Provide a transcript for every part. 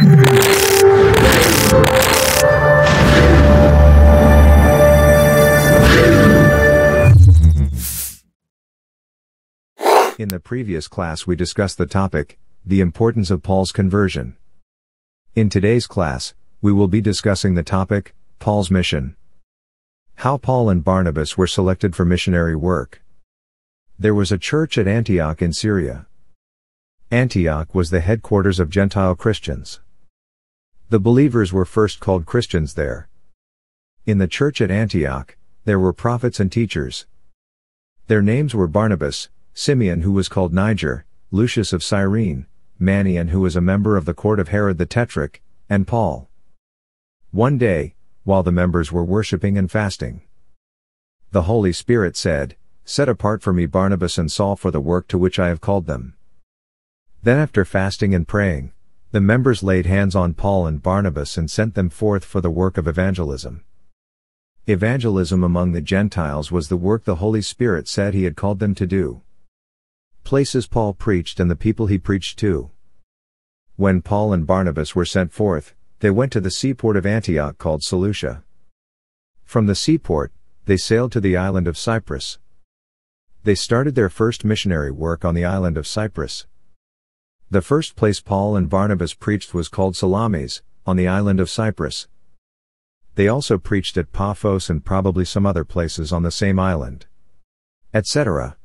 In the previous class we discussed the topic, the importance of Paul's conversion. In today's class, we will be discussing the topic, Paul's mission. How Paul and Barnabas were selected for missionary work. There was a church at Antioch in Syria. Antioch was the headquarters of Gentile Christians. The believers were first called Christians there. In the church at Antioch, there were prophets and teachers. Their names were Barnabas, Simeon who was called Niger, Lucius of Cyrene, Manaen who was a member of the court of Herod the Tetrarch, and Paul. One day, while the members were worshipping and fasting, the Holy Spirit said, Set apart for me Barnabas and Saul for the work to which I have called them. Then after fasting and praying, the members laid hands on Paul and Barnabas and sent them forth for the work of evangelism. Evangelism among the Gentiles was the work the Holy Spirit said he had called them to do. Places Paul preached and the people he preached to. When Paul and Barnabas were sent forth, they went to the seaport of Antioch called Seleucia. From the seaport, they sailed to the island of Cyprus. They started their first missionary work on the island of Cyprus. The first place Paul and Barnabas preached was called Salamis, on the island of Cyprus. They also preached at Paphos and probably some other places on the same island. Etc.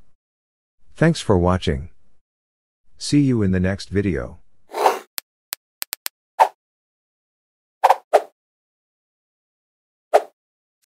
Thanks for watching. See you in the next video.